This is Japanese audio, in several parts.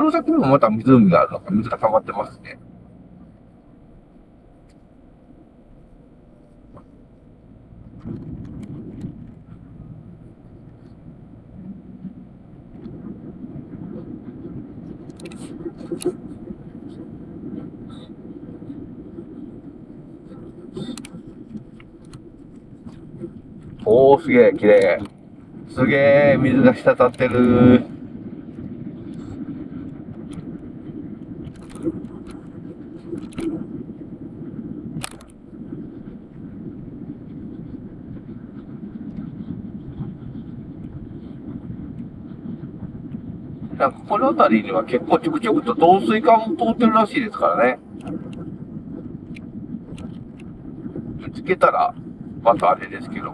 この先にもまた湖があるのか、水が溜まってますね。おー、すげえ、綺麗。すげえ、水が滴ってる。なんかこの辺りには結構ちょくちょくと導水管も通ってるらしいですからね。見つけたら、またあれですけど。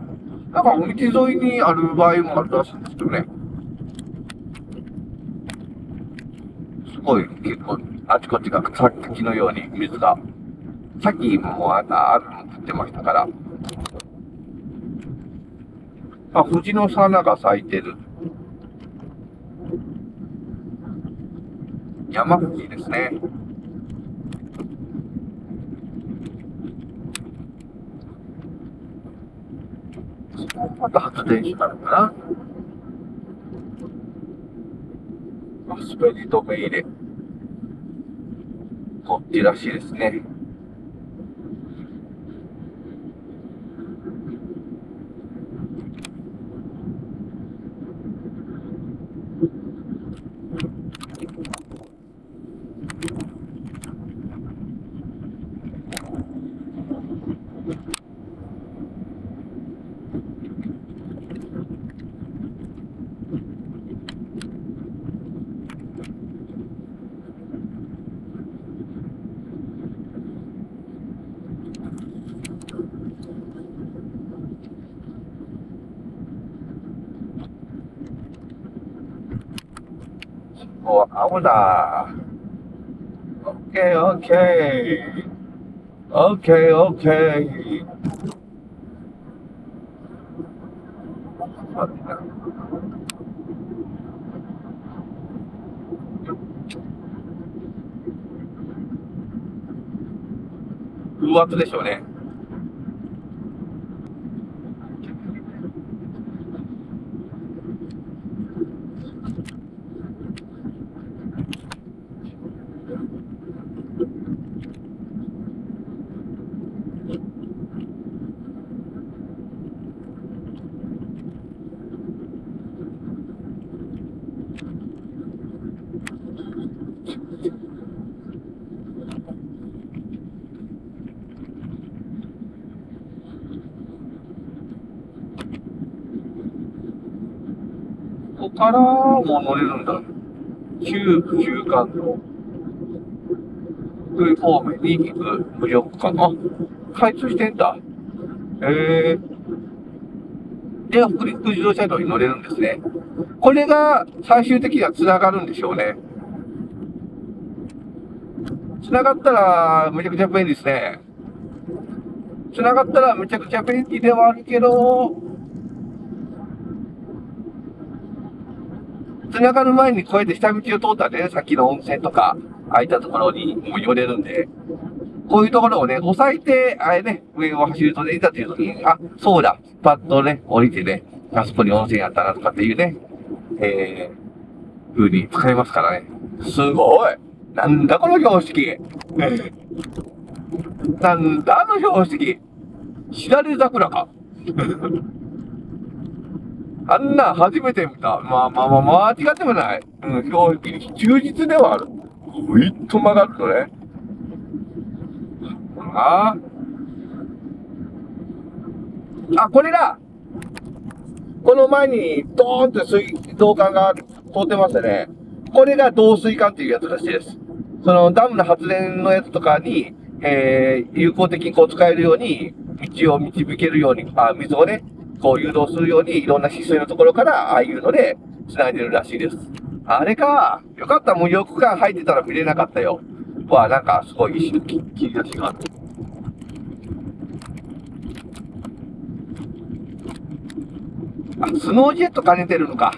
なんか道沿いにある場合もあるらしいんですけどね。すごい結構あちこちがさっきのように水が。さっきもああるの降ってましたから。あ、藤の花が咲いてる。山藤ですね。また発電所なのかなあ、スペリトメ取。っちらしいですね。お、青だ。オッケー、オッケー。オッケー、オッケー。待ってな。風圧でしょうね。ここからも乗れるんだ。旧旧館の福井方面に行く無料区間。あ、開通してんだ。へえー。で、北陸自動車道に乗れるんですね。これが最終的には繋がるんでしょうね。繋がったらめちゃくちゃ便利ですね。繋がったらめちゃくちゃ便利ではあるけど、繋がる前にこうやって下道を通ったらね、さっきの温泉とか、空いたところにも寄れるんで、こういうところをね、押さえて、あれね、上を走るとね、いたという時に、あ、そうだ、パッとね、降りてね、あそこに温泉やったなとかっていうね、えー、風に使えますからね。すごい。なんだこの標識。なんだあの標識。しだれ桜か。あんな初めて見た。まあまあまあ、間違ってもない。うん、標識忠実ではある。ぐいっと曲がるとね。ああ。あ、これだこの前にドーンって水道管が通ってましたね。これが導水管っていうやつらしいです。そのダムの発電のやつとかに、えー、有効的にこう使えるように、道を導けるように、あ、水をね、こう誘導するように、いろんな止水のところから、ああいうので、繋いでるらしいです。あれか。よかった、無料区間入ってたら見れなかったよ。わ、なんか、すごい一瞬切り出しがある。あ、スノージェット兼ねてるのか。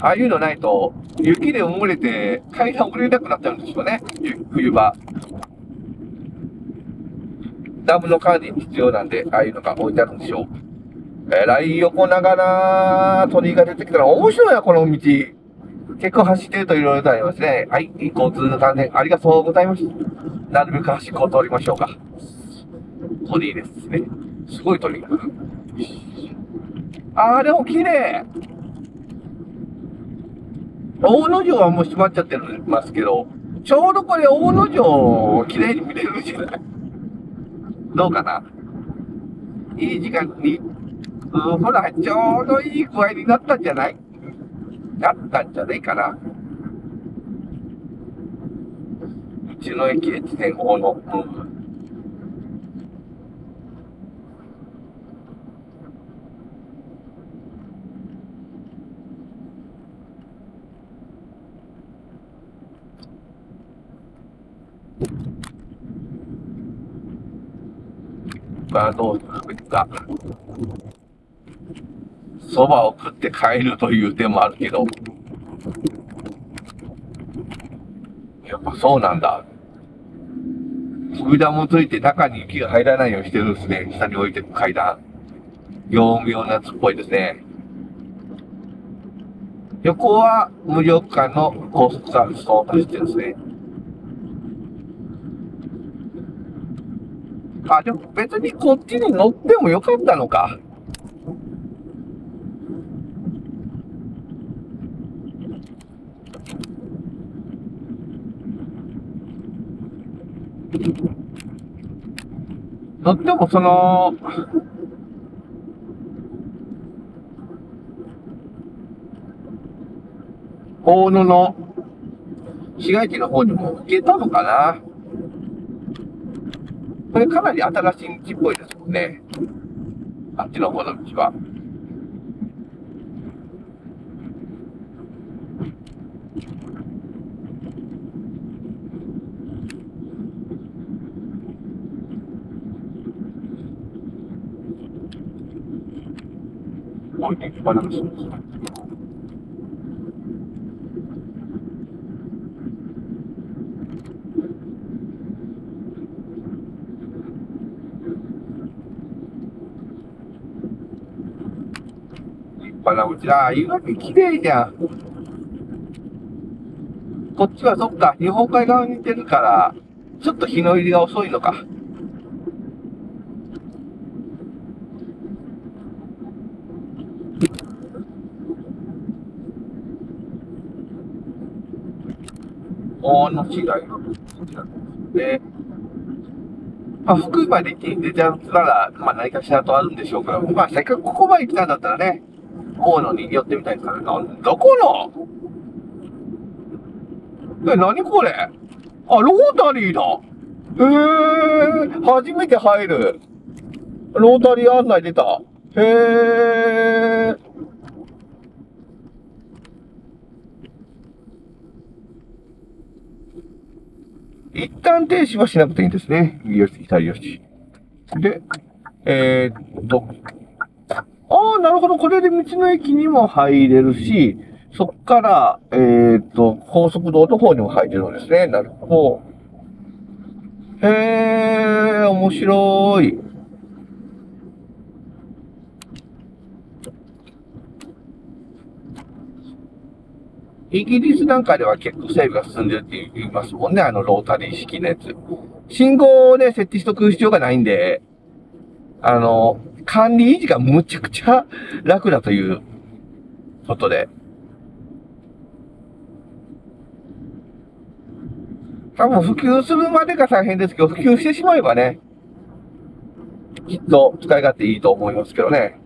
ああいうのないと、雪で埋もれて階段降りれなくなっちゃうんですよね、冬場。ダムの管理に必要なんで、ああいうのが置いてあるんでしょう。えらい横長な鳥居が出てきたら面白いな、この道。結構走ってるといろいろとありますね。はい、交通の関連ありがとうございます。なるべく端っこを通りましょうか。鳥居ですね。すごい鳥居だな。あー、でも綺麗。大野城はもう閉まっちゃってますけど、ちょうどこれ大野城を綺麗に見れるんじゃないどうかな？いい時間に、うん、ほら、ちょうどいい具合になったんじゃない？なったんじゃないかな。うちの駅越前大野。うんがどうするか。蕎麦を食って帰るという手もあるけど。やっぱそうなんだ。扉もついて中に雪が入らないようにしてるんですね。下に置いてる階段。業務用のやつっぽいですね。横は無料区間の高速サービスと走ってですね。あ、でも別にこっちに乗ってもよかったのか。乗ってもその、大野の市街地の方にも行けたのかなこれかなり新しい道っぽいですもんね。あっちの方の道は。置いていきっぱなし。ぱな、うちら、岩手綺麗じゃん。こっちはそっか、日本海側に似てるから、ちょっと日の入りが遅いのか。大野市街のこちらで。まあ、福井まで行って出ちゃったら、まあ何かしらとあるんでしょうから、まあせっかくここまで来たんだったらね、大野に寄ってみたいですから、どこの？え、なにこれ？あ、ロータリーだえー、初めて入る。ロータリー案内出た。へー。一旦停止はしなくていいんですね。右よし、左よし。で、えー、っと、ああ、なるほど。これで道の駅にも入れるし、そっから、えー、っと、高速道の方にも入れるんですね。なるほど。へえ、面白い。イギリスなんかでは結構整備が進んでるって言いますもんね。あのロータリー式のやつ。信号をね、設置しとく必要がないんで、あの、管理維持がむちゃくちゃ楽だということで。多分普及するまでが大変ですけど、普及してしまえばね、きっと使い勝手いいと思いますけどね。